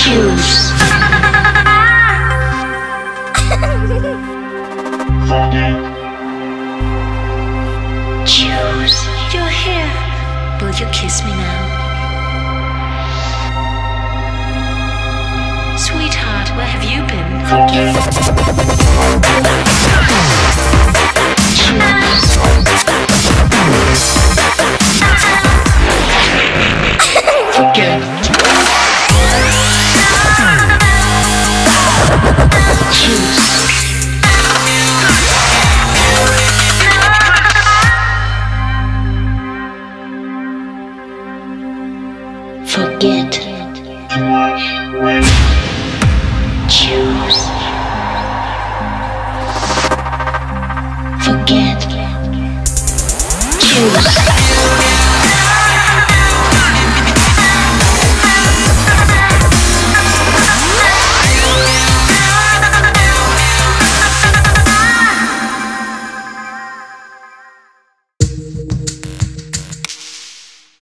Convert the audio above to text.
choose. choose your hair. Will you kiss me now? Sweetheart, where have you been? Forget. Choose. Forget. Choose.